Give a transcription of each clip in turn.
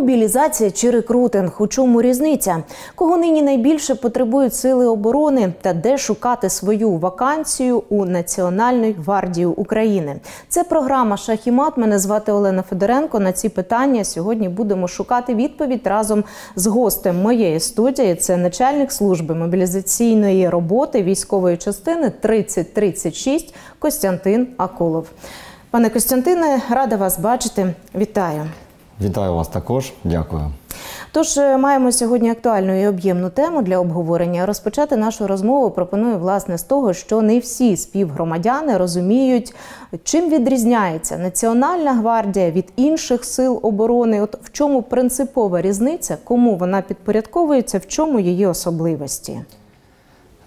Мобілізація чи рекрутинг у чому різниця? Кого нині найбільше потребують сили оборони та де шукати свою вакансію у Національної гвардії України? Це програма «Шах і мат». Мене звати Олена Федоренко. На ці питання сьогодні будемо шукати відповідь разом з гостем моєї студії. Це начальник служби мобілізаційної роботи військової частини 3036 Костянтин Акулов. Пане Костянтине, рада вас бачити. Вітаю. Вітаю вас також. Дякую. Тож е, маємо сьогодні актуальну і об'ємну тему для обговорення. Розпочати нашу розмову пропоную власне з того, що не всі співгромадяни розуміють, чим відрізняється Національна гвардія від інших сил оборони. От в чому принципова різниця, кому вона підпорядковується, в чому її особливості.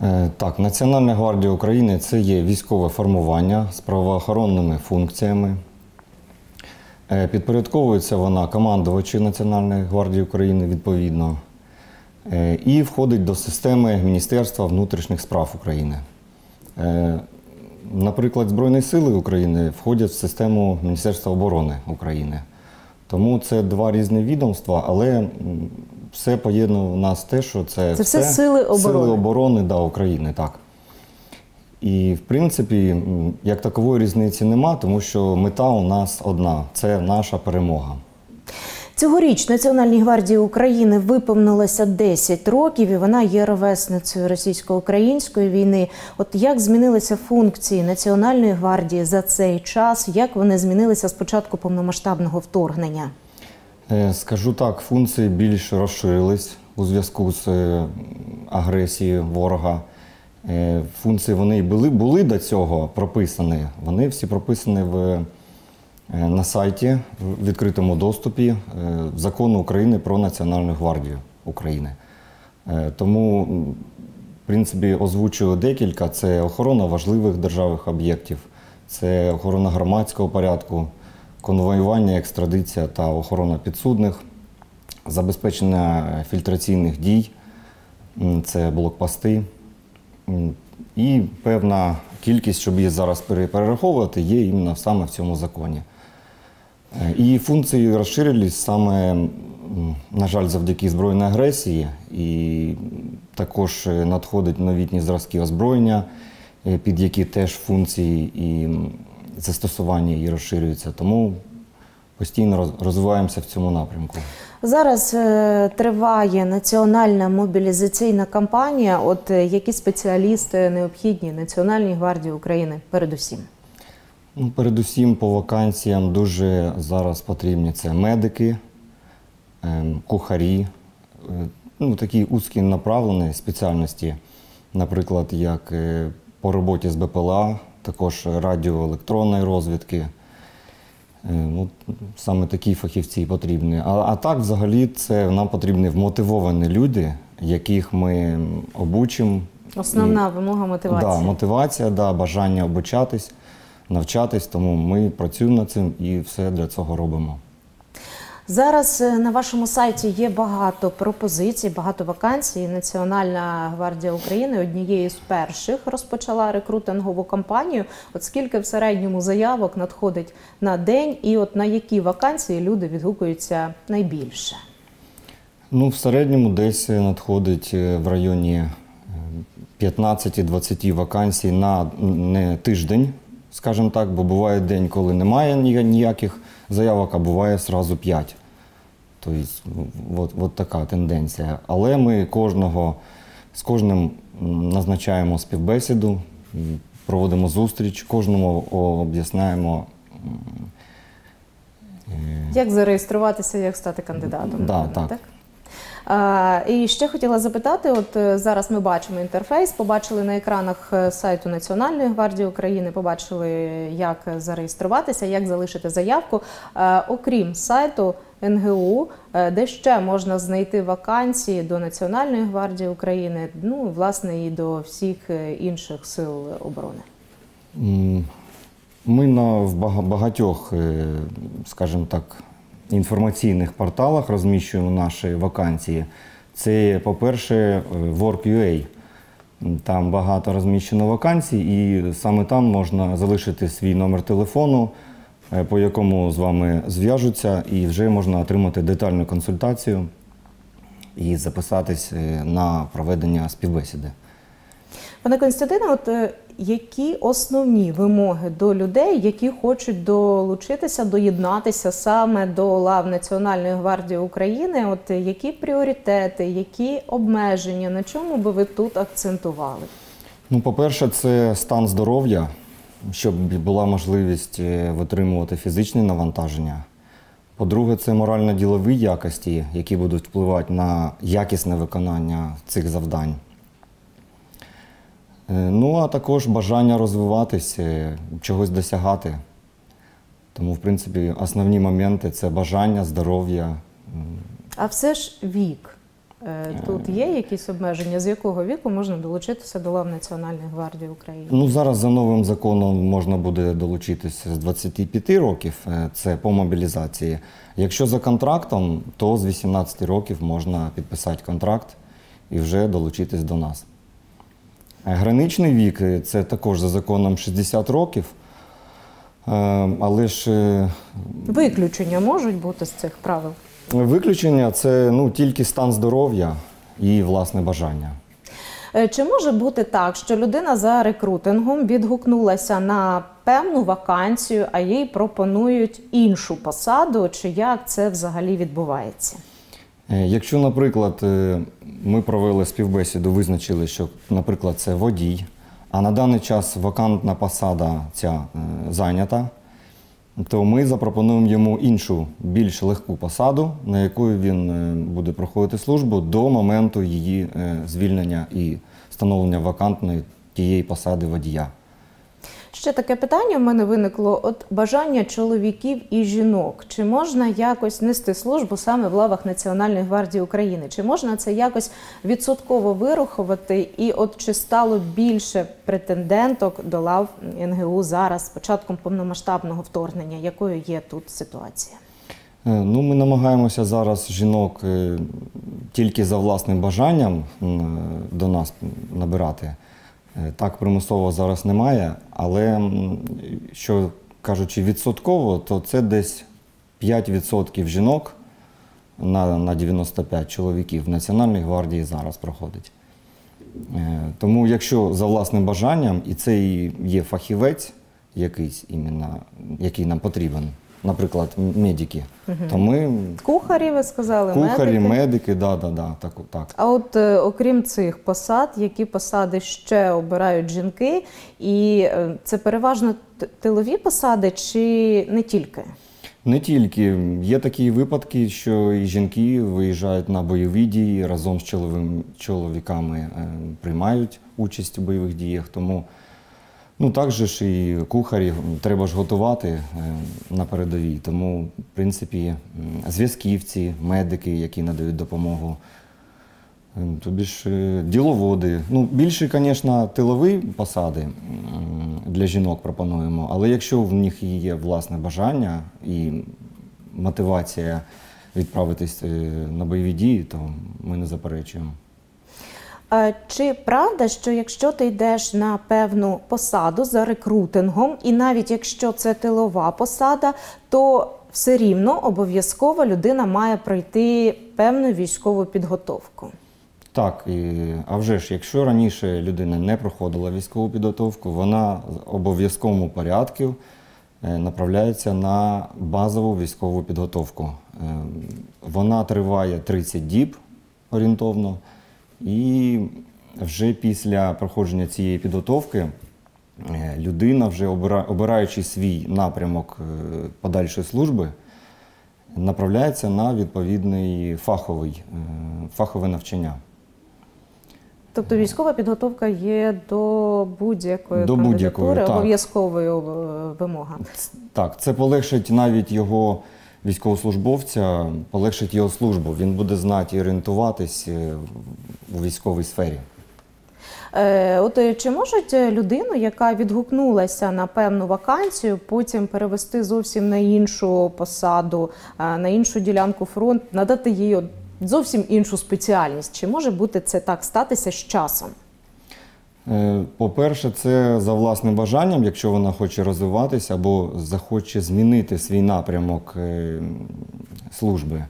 Е, Так, Національна гвардія України це є військове формування з правоохоронними функціями. Е, Підпорядковується вона командувачі Національної гвардії України відповідно. Е, І входить до системи Міністерства внутрішніх справ України. Е, Наприклад, Збройні сили України входять в систему Міністерства оборони України. Тому це два різні відомства, але все поєднує у нас те, що це, Це все сили оборони. Сили оборони да, України, так. І в принципі, як такової різниці нема, тому що мета у нас одна це наша перемога. Цьогоріч Національній гвардії України виповнилося 10 років, і вона є ровесницею російсько-української війни. От як змінилися функції Національної гвардії за цей час? Як вони змінилися з початку повномасштабного вторгнення? Е, Скажу так, функції більш розширились у зв'язку з е, агресією ворога. Е, Функції вони були, були до цього прописані. Вони всі прописані в, е, на сайті в відкритому доступі е, закону України про Національну гвардію України. Тому, в принципі, озвучую декілька: це охорона важливих державних об'єктів, це охорона громадського порядку, конвоювання, екстрадиція та охорона підсудних, забезпечення фільтраційних дій, це блокпости. І певна кількість, щоб її зараз перераховувати, є іменно саме в цьому законі. Е, І функції розширились саме, на жаль, завдяки збройній агресії, і також е, надходять новітні зразки озброєння, е, під які теж функції і застосування і розширюються. Тому постійно розвиваємося в цьому напрямку. Зараз е, триває національна мобілізаційна кампанія. От е, які спеціалісти необхідні Національній гвардії України, передусім. Ну, передусім по вакансіям дуже зараз потрібні це медики, ем, кухарі, е, ну, такі узкі направлені спеціальності, наприклад, як по роботі з БПЛА, також радіоелектронної розвідки. Е, Ну, саме такі фахівці потрібні. А, а так, взагалі, це нам потрібні вмотивовані люди, яких ми обучимо. Основна вимога мотивація. Да, мотивація, да, бажання обучатись, навчатись, тому ми працюємо над цим і все для цього робимо. Зараз е, на вашому сайті є багато пропозицій, багато вакансій. Національна гвардія України однією з перших розпочала рекрутингову кампанію. От скільки в середньому заявок надходить на день, і от на які вакансії люди відгукуються найбільше? Ну, в середньому десь надходить е, в районі е, 15-20 вакансій на не тиждень, скажімо так, бо буває день, коли немає ні- ніяких заявок, а буває одразу 5. Тобто, ну, от, от така тенденція. Але ми кожного, з кожним назначаємо співбесіду, проводимо зустріч, кожному об'ясняємо. е, Як зареєструватися, як стати кандидатом? Да, так, так. А, і ще хотіла запитати: от е, зараз ми бачимо інтерфейс, побачили на екранах е, сайту Національної гвардії України, побачили, як зареєструватися, як залишити заявку. Е, окрім сайту НГУ, е, де ще можна знайти вакансії до Національної гвардії України, ну власне і до всіх е, інших сил оборони. Ми на в бага- багатьох, е, скажімо так, інформаційних порталах розміщуємо наші вакансії. Це, по-перше, е, Work.ua. Там багато розміщено вакансій, і саме там можна залишити свій номер телефону, е, по якому з вами зв'яжуться, і вже можна отримати детальну консультацію і записатись е, на проведення співбесіди. Пане Константине, от які основні вимоги до людей, які хочуть долучитися, доєднатися саме до лав Національної гвардії України? От які пріоритети, які обмеження, на чому би ви тут акцентували? Ну, по-перше, це стан здоров'я, щоб була можливість е, витримувати фізичні навантаження. По-друге, це морально-ділові якості, які будуть впливати на якісне виконання цих завдань. Е, Ну, а також бажання розвиватися, чогось досягати. Тому, в принципі, основні моменти це бажання, здоров'я. А все ж вік. Е, Тут є якісь обмеження, з якого віку можна долучитися до лав Національної гвардії України? Ну, зараз за новим законом можна буде долучитися з 25 років, е, це по мобілізації. Якщо за контрактом, то з 18 років можна підписати контракт і вже долучитись до нас. Граничний вік е, це також за законом 60 років. Е, Але ж е, Виключення можуть бути з цих правил? виключення це ну, тільки стан здоров'я і власне бажання. Чи може бути так, що людина за рекрутингом відгукнулася на певну вакансію, а їй пропонують іншу посаду? Чи як це взагалі відбувається? Е, Якщо, наприклад, е, ми провели співбесіду, визначили, що, наприклад, це водій, а на даний час вакантна посада ця е, зайнята, то ми запропонуємо йому іншу, більш легку посаду, на яку він буде проходити службу до моменту її звільнення і встановлення вакантної тієї посади водія. Ще таке питання в мене виникло: от бажання чоловіків і жінок. Чи можна якось нести службу саме в лавах Національної гвардії України? Чи можна це якось відсотково вирахувати? І от чи стало більше претенденток до лав НГУ зараз з початком повномасштабного вторгнення? Якою є тут ситуація? Е, Ну, ми намагаємося зараз жінок е, тільки за власним бажанням до нас набирати. Е, Так примусово зараз немає, але що кажучи відсотково, то це десь 5% жінок на, на 95 чоловіків в Національній гвардії зараз проходить. Е, Тому, якщо за власним бажанням, і це є фахівець якийсь іменно, який нам потрібен, наприклад, медики, то ми Кухарі, ви сказали, кухарі, медики. медики, да, да, да, так, так. А от е, окрім цих посад, які посади ще обирають жінки, і е, це переважно тилові посади чи не тільки? Не тільки є такі випадки, що і жінки виїжджають на бойові дії разом з чоловіками е, приймають участь у бойових діях. Тому ну так же ж і кухарі треба ж готувати е, на передовій. Тому, в принципі, зв'язківці, медики, які надають допомогу. Тобі ж е, діловоди. Ну, більше, звісно, тилові посади для жінок пропонуємо, але якщо в них є власне бажання і мотивація відправитись е, на бойові дії, то ми не заперечуємо. Е, Чи правда, що якщо ти йдеш на певну посаду за рекрутингом, і навіть якщо це тилова посада, то все рівно обов'язково людина має пройти певну військову підготовку? Так, і, а вже ж, якщо раніше людина не проходила військову підготовку, вона в обов'язковому порядку е, направляється на базову військову підготовку. Е, Вона триває 30 діб орієнтовно, і вже після проходження цієї підготовки е, людина, вже обираючи свій напрямок е, подальшої служби, направляється на відповідний фаховий, е, фахове навчання. Тобто військова підготовка є до будь-якої До будь-якої, так. обов'язковою вимога. Так, це полегшить навіть його військовослужбовця, полегшить його службу. Він буде знати і орієнтуватись е, у військовій сфері. Е, От е, чи можуть людину, яка відгукнулася на певну вакансію, потім перевести зовсім на іншу посаду, на іншу ділянку фронту, надати їй зовсім іншу спеціальність? Чи може бути це так статися з часом? Е, По-перше, це за власним бажанням, якщо вона хоче розвиватися або захоче змінити свій напрямок е, служби.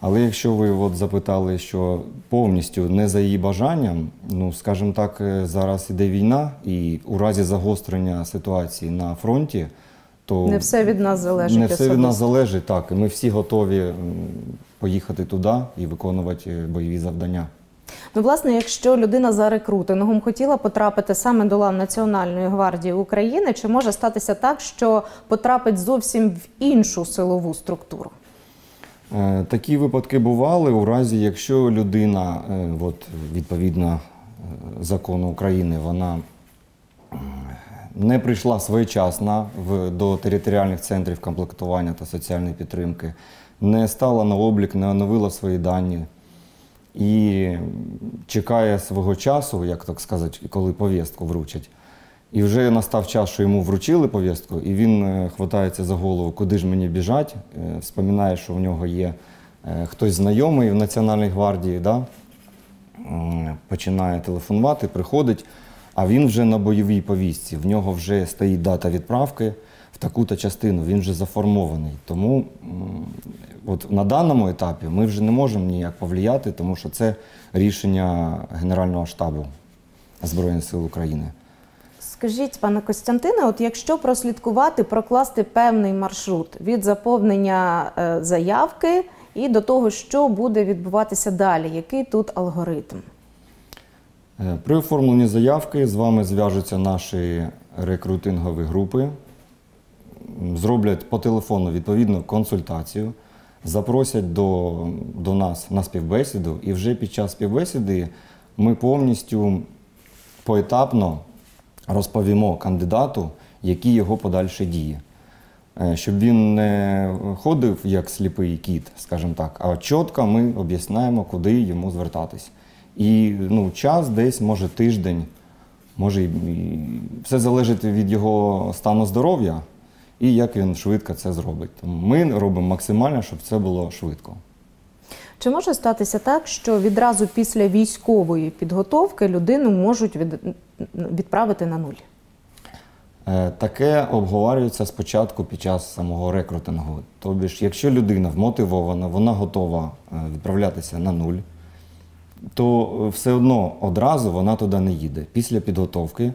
Але якщо ви от запитали, що повністю не за її бажанням, ну скажімо так, е, зараз іде війна, і у разі загострення ситуації на фронті, то Не все від нас залежить. не все від нас залежить, так. Ми всі готові поїхати туди і виконувати бойові завдання. Ну, власне, якщо людина за рекрутингом хотіла потрапити саме до лав Національної гвардії України, чи може статися так, що потрапить зовсім в іншу силову структуру? Е, Такі випадки бували у разі, якщо людина, е, от, відповідно е, закону України, вона не прийшла своєчасно в, до територіальних центрів комплектування та соціальної підтримки, не стала на облік, не оновила свої дані і чекає свого часу, як так сказати, коли повістку вручать. І вже настав час, що йому вручили повістку, і він е, хватається за голову, куди ж мені біжать, е, вспоминає, що в нього є е, хтось знайомий в Національній гвардії, да? Починає телефонувати, приходить, а він вже на бойовій повістці. В нього вже стоїть дата відправки в таку-то частину, він вже заформований. Тому от на даному етапі ми вже не можемо ніяк повлияти, тому що це рішення Генерального штабу Збройних сил України. Скажіть, пане Костянтине, от якщо прослідкувати, прокласти певний маршрут від заповнення е, заявки і до того, що буде відбуватися далі, який тут алгоритм? Е, При оформленні заявки з вами зв'яжуться наші рекрутингові групи, зроблять по телефону відповідну консультацію, запросять до, до нас на співбесіду, і вже під час співбесіди ми повністю поетапно розповімо кандидату, які його подальші дії. Е, Щоб він не ходив як сліпий кіт, скажімо так, а чітко ми об'ясняємо, куди йому звертатись. І ну, час десь, може, тиждень, може, все залежить від його стану здоров'я і як він швидко це зробить. Тому ми робимо максимально, щоб це було швидко. Чи може статися так, що відразу після військової підготовки людину можуть від... відправити на нуль? Е, Таке обговорюється спочатку під час самого рекрутингу. Тобі ж, якщо людина вмотивована, вона готова е, відправлятися на нуль, то е, все одно одразу вона туди не їде. Після підготовки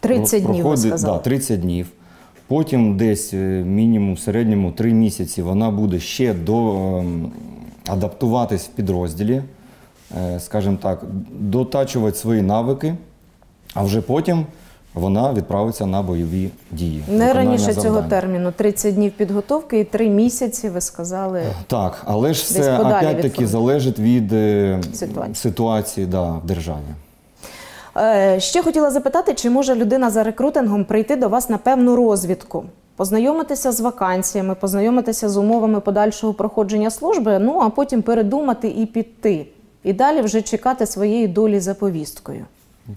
30 днів, ви сказали. Да, 30 днів. Потім десь е, мінімум в середньому 3 місяці вона буде ще до, ем, адаптуватись в підрозділі, е, скажімо так, дотачувати свої навики, а вже потім вона відправиться на бойові дії. Не раніше цього терміну 30 днів підготовки і 3 місяці, ви сказали. Так, але ж це опять-таки залежить від е, Ситуації. ситуації да, в державі. Е, Ще хотіла запитати, чи може людина за рекрутингом прийти до вас на певну розвідку, познайомитися з вакансіями, познайомитися з умовами подальшого проходження служби, ну а потім передумати і піти. І далі вже чекати своєї долі за повісткою.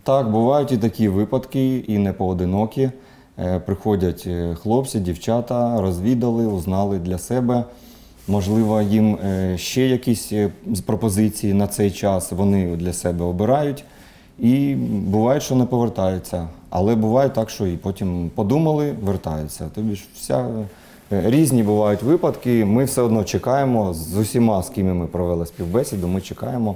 Так, бувають і такі випадки, і не поодинокі. Е, Приходять е, хлопці, дівчата, розвідали, узнали для себе. Можливо, їм ще якісь пропозиції на цей час вони для себе обирають. І буває, що не повертаються. Але буває так, що і потім подумали, вертаються. Тобі ж вся е, різні бувають випадки. Ми все одно чекаємо з усіма, з ким ми провели співбесіду, ми чекаємо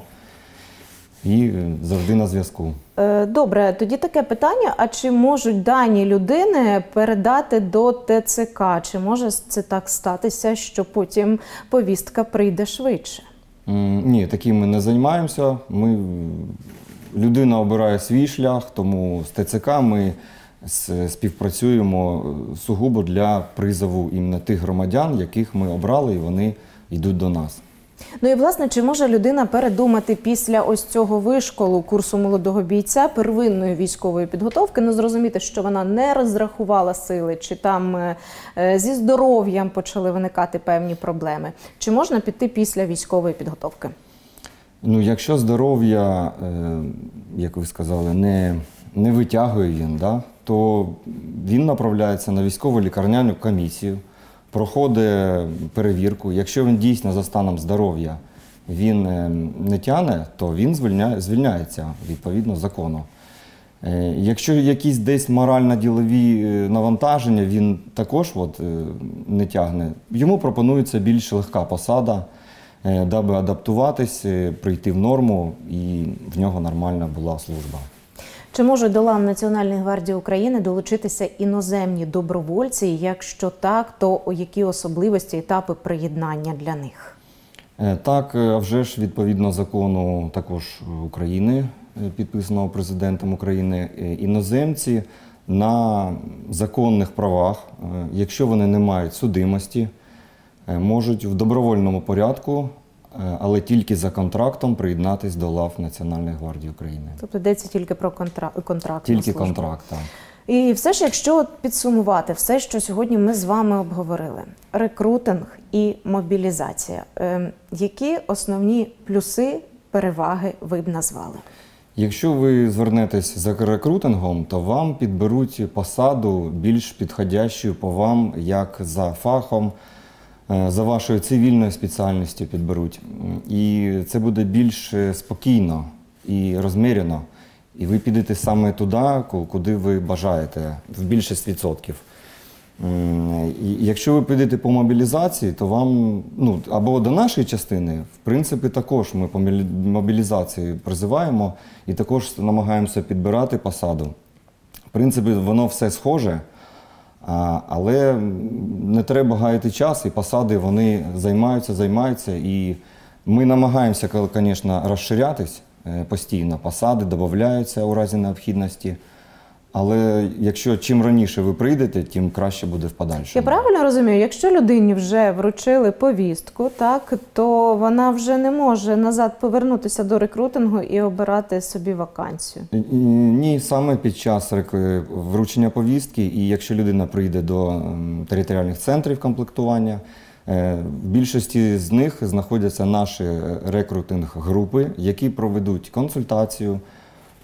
і е, завжди на зв'язку. Е, Добре, тоді таке питання: а чи можуть дані людини передати до ТЦК? Чи може це так статися, що потім повістка прийде швидше? Ні, таким ми не займаємося. Ми, людина обирає свій шлях, тому з ТЦК ми співпрацюємо е, сугубо для призову іменно тих громадян, яких ми обрали, і вони йдуть до нас. Ну і власне, чи може людина передумати після ось цього вишколу курсу молодого бійця первинної військової підготовки, ну зрозуміти, що вона не розрахувала сили, чи там е, е, зі здоров'ям почали виникати певні проблеми? Чи можна піти після військової підготовки? Ну, якщо здоров'я, е, як ви сказали, не, не витягує він, да, то він направляється на військову лікарняну комісію, проходить перевірку. Якщо він дійсно за станом здоров'я він е, не тяне, то він звільняє, звільняється відповідно закону. Е, Якщо якісь десь морально-ділові навантаження, він також от, не тягне. Йому пропонується більш легка посада, даби адаптуватись, е, прийти в норму, і в нього нормальна була служба. Чи можуть до лав Національної гвардії України долучитися іноземні добровольці? Якщо так, то які особливості етапи приєднання для них? Е, Так, е, а вже ж відповідно закону також України, е, підписаного президентом України, е, іноземці на законних правах, е, якщо вони не мають судимості, е, можуть в добровольному порядку, е, але тільки за контрактом приєднатись до лав Національної гвардії України. Тобто йдеться тільки про контра... контракт. Тільки контракт. Так. І все ж, якщо підсумувати все, що сьогодні ми з вами обговорили: рекрутинг і мобілізація. Ем, які основні плюси, переваги ви б назвали? Якщо ви звернетесь за рекрутингом, то вам підберуть посаду більш підходящу по вам, як за фахом, е, за вашою цивільною спеціальністю підберуть. І це буде більш е, спокійно і розмірено. І ви підете саме туди, куди ви бажаєте, в більшість відсотків. І якщо ви підете по мобілізації, то вам ну або до нашої частини, в принципі, також ми по мобілізації призиваємо і також намагаємося підбирати посаду. В принципі, воно все схоже, але не треба гаяти час, і посади вони займаються, займаються. І ми намагаємося, звісно, розширятись е, постійно. Посади додаються у разі необхідності. Але якщо чим раніше ви прийдете, тим краще буде в подальшому. Я правильно розумію, якщо людині вже вручили повістку, так то вона вже не може назад повернутися до рекрутингу і обирати собі вакансію. Ні, саме під час вручення повістки, і якщо людина прийде до територіальних центрів комплектування, е, в більшості з них знаходяться наші е, рекрутинг-групи, які проведуть консультацію,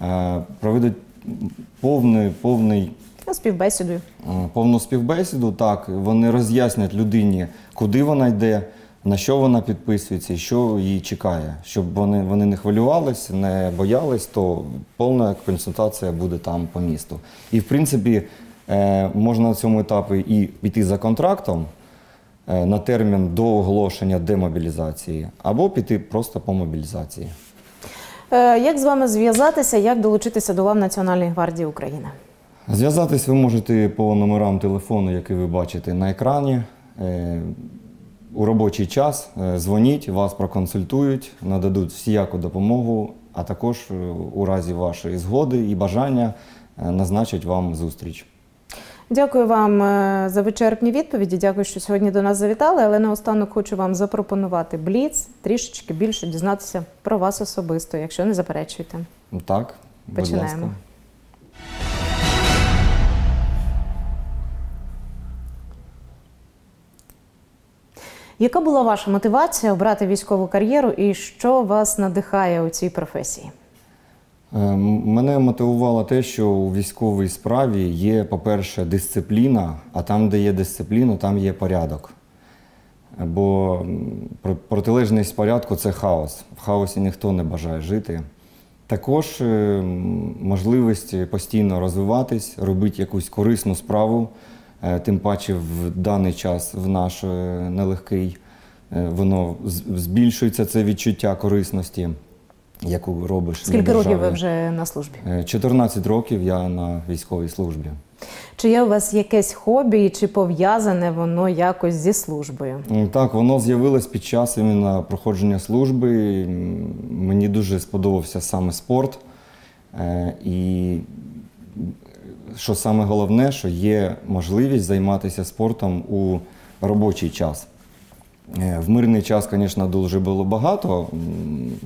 е, проведуть повний, повний Ну, співбесідою. Е, повну співбесіду. Так, вони роз'яснять людині, куди вона йде, на що вона підписується і що її чекає. Щоб вони, вони не хвилювались, не боялись, то повна консультація буде там по місту. І в принципі, е, можна на цьому етапі і піти за контрактом е, на термін до оголошення демобілізації, або піти просто по мобілізації. Е, Як з вами зв'язатися, як долучитися до лав Національної гвардії України? Зв'язатись ви можете по номерам телефону, які ви бачите на екрані. Е, У робочий час е, дзвоніть, вас проконсультують, нададуть всіяку допомогу, а також у разі вашої згоди і бажання назначать вам зустріч. Дякую вам е, за вичерпні відповіді. Дякую, що сьогодні до нас завітали. Але наостанок хочу вам запропонувати бліц, трішечки більше дізнатися про вас особисто, якщо не заперечуєте. Так, будь Починаємо. ласка. Яка була ваша мотивація обрати військову кар'єру і що вас надихає у цій професії? Е, Мене мотивувало те, що у військовій справі є, по-перше, дисципліна, а там, де є дисципліна, там є порядок. Бо протилежність порядку це хаос. В хаосі ніхто не бажає жити. Також е, можливість постійно розвиватись, робити якусь корисну справу, е, тим паче в даний час в наш нелегкий, воно збільшується це відчуття корисності, яку робиш. для Скільки років ви вже на службі? Е, 14 років я на військовій службі. Чи є у вас якесь хобі, чи пов'язане воно якось зі службою? Так, воно з'явилось під час іменно проходження служби. Мені дуже сподобався саме спорт. Е, І що саме головне, що є можливість займатися спортом у робочий час. Е, В мирний час, звісно, дуже було багато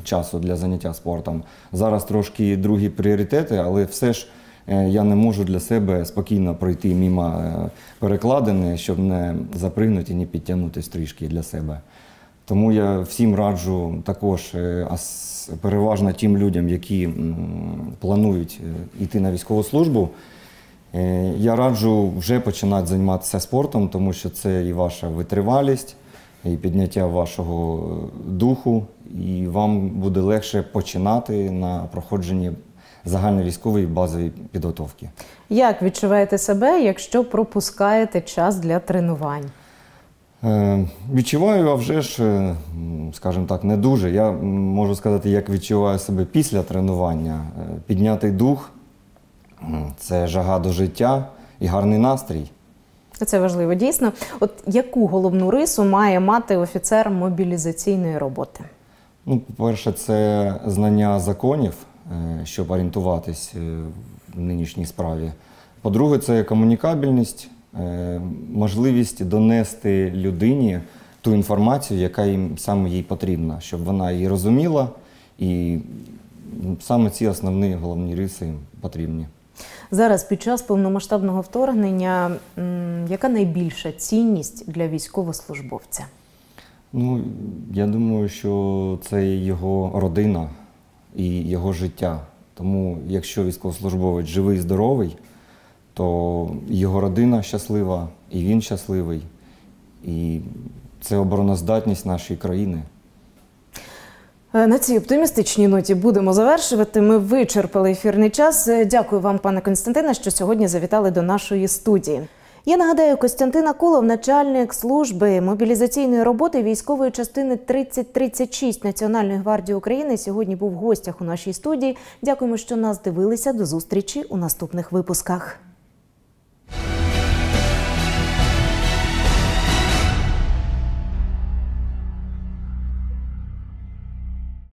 часу для заняття спортом. Зараз трошки другі пріоритети, але все ж е, я не можу для себе спокійно пройти мимо е, перекладини, щоб не запригнути і не підтягнутися трішки для себе. Тому я всім раджу також, ас- переважно тим людям, які планують йти на військову службу. Я раджу вже починати займатися спортом, тому що це і ваша витривалість, і підняття вашого е, духу, і вам буде легше починати на проходженні загальновійськової базової підготовки. Як відчуваєте себе, якщо пропускаєте час для тренувань? Е, Відчуваю, а вже ж, е, скажімо так, не дуже. Я можу сказати, як відчуваю себе після тренування. Е, Піднятий дух це жага до життя і гарний настрій. Це важливо дійсно. От яку головну рису має мати офіцер мобілізаційної роботи? Ну, по-перше, це знання законів, е, щоб орієнтуватись е, в нинішній справі. По-друге, це комунікабельність, е, можливість донести людині ту інформацію, яка їм саме їй потрібна, щоб вона її розуміла, і саме ці основні головні риси їм потрібні. Зараз під час повномасштабного вторгнення яка найбільша цінність для військовослужбовця? Ну, я думаю, що це його родина і його життя. Тому, якщо військовослужбовець живий, здоровий, то його родина щаслива, і він щасливий. І це обороноздатність нашої країни. Е, На цій оптимістичній ноті будемо завершувати. Ми вичерпали ефірний час. Е, Дякую вам, пане Константине, що сьогодні завітали до нашої студії. Я нагадаю, Костянтин Акулов, начальник служби мобілізаційної роботи військової частини 3036 Національної гвардії України, сьогодні був в гостях у нашій студії. Дякуємо, що нас дивилися. До зустрічі у наступних випусках.